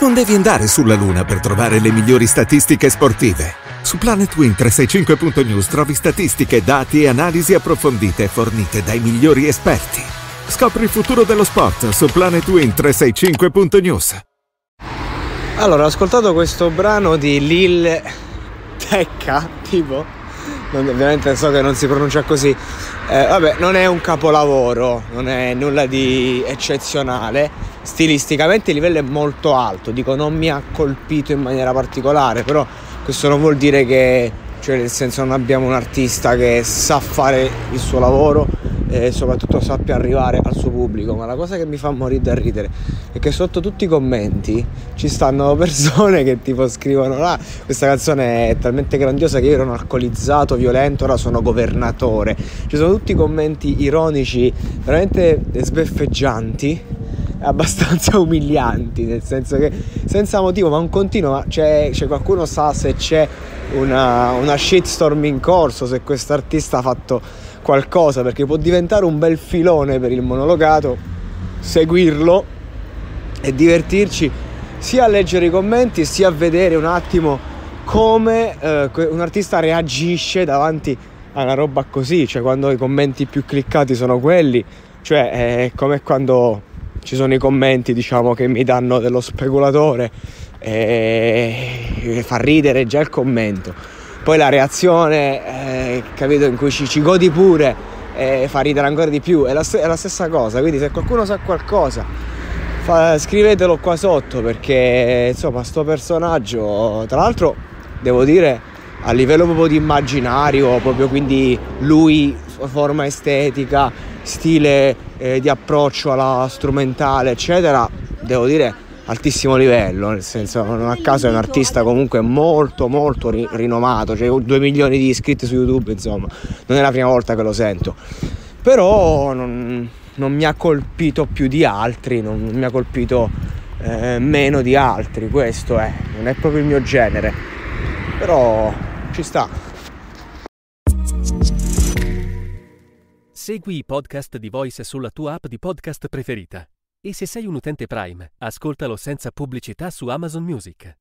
Non devi andare sulla Luna per trovare le migliori statistiche sportive. Su planetwin365.news trovi statistiche, dati e analisi approfondite fornite dai migliori esperti. Scopri il futuro dello sport su planetwin365.news. Allora, ho ascoltato questo brano di Lil Tecca, tipo, non, ovviamente so che non si pronuncia così, eh, vabbè, non è un capolavoro, non è nulla di eccezionale, stilisticamente il livello è molto alto, dico non mi ha colpito in maniera particolare, però questo non vuol dire che, cioè nel senso non abbiamo un artista che sa fare il suo lavoro e soprattutto sappia arrivare al suo pubblico, ma la cosa che mi fa morire da ridere è che sotto tutti i commenti ci stanno persone che tipo scrivono ah, questa canzone è talmente grandiosa che io ero un alcolizzato, violento, ora sono governatore. Ci sono tutti commenti ironici, veramente sbeffeggianti abbastanza umilianti, nel senso che senza motivo, ma un continuo, ma c'è, c'è qualcuno sa se c'è una, una shitstorm in corso, se questo artista ha fatto qualcosa, perché può diventare un bel filone per il monologato, seguirlo e divertirci sia a leggere i commenti sia a vedere un attimo come eh, un artista reagisce davanti a una roba così, cioè quando i commenti più cliccati sono quelli, cioè è come quando ci sono i commenti diciamo che mi danno dello speculatore e fa ridere già il commento. Poi la reazione eh, capito in cui ci, ci godi pure eh, fa ridere ancora di più. È la, è la, stessa cosa quindi se qualcuno sa qualcosa fa, scrivetelo qua sotto perché insomma sto personaggio tra l'altro devo dire a livello proprio di immaginario proprio quindi lui forma estetica stile eh, di approccio alla strumentale eccetera devo dire altissimo livello, nel senso non a caso è un artista comunque molto molto ri- rinomato, cioè 2 milioni di iscritti su YouTube, insomma, non è la prima volta che lo sento. Però non, non mi ha colpito più di altri, non, mi ha colpito eh, meno di altri, questo è, non è proprio il mio genere. Però ci sta. Segui i podcast di Voice sulla tua app di podcast preferita. E se sei un utente Prime, ascoltalo senza pubblicità su Amazon Music.